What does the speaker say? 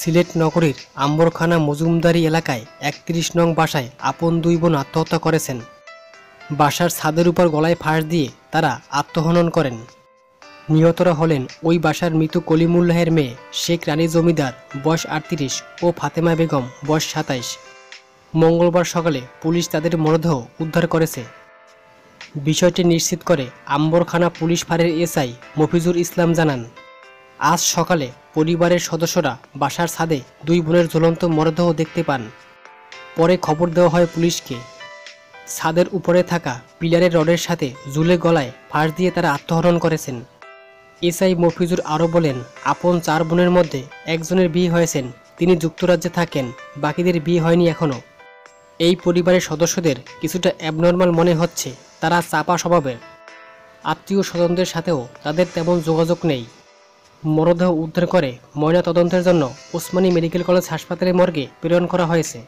সিলেট নগরীর আম্বরখানা মজুমদারি এলাকায় একত্রিশ নং বাসায় আপন দুই বোন আত্মহত্যা করেছেন। বাসার ছাদের উপর গলায় ফাঁস দিয়ে তারা আত্মহনন করেন। নিহতরা হলেন ওই বাসার মৃত কলিমুল্লাহের মেয়ে শেখ রানী জমিদার, বয়স আটত্রিশ, ও ফাতেমা বেগম, বয়স সাতাইশ। মঙ্গলবার সকালে পুলিশ তাদের মরদেহ উদ্ধার করেছে। বিষয়টি নিশ্চিত করে আম্বরখানা পুলিশ ফাঁড়ির এসআই মফিজুর ইসলাম জানান। আজ সকালে পরিবারের সদস্যরা বাসার ছাদে দুই বোনের ঝুলন্ত মরদেহ দেখতে পান। পরে খবর দেওয়া হয় পুলিশকে। ছাদের উপরে থাকা পিলারের রডের সাথে ঝুলে গলায় ফাঁস দিয়ে তারা আত্মহরণ করেছেন। এসআই মফিজুর আরও বলেন, আপন চার বোনের মধ্যে একজনের বিয়ে হয়েছেন, তিনি যুক্তরাজ্যে থাকেন, বাকিদের বিয়ে হয়নি এখনও এই পরিবারের সদস্যদের কিছুটা অ্যাবনর্মাল মনে হচ্ছে, তারা চাপা স্বভাবের। আত্মীয় স্বজনদের সাথেও তাদের তেমন যোগাযোগ নেই। মরদেহ উদ্ধার করে ময়না তদন্তের জন্য ওসমানী মেডিকেল কলেজ হাসপাতালের মর্গে প্রেরণ করা হয়েছে।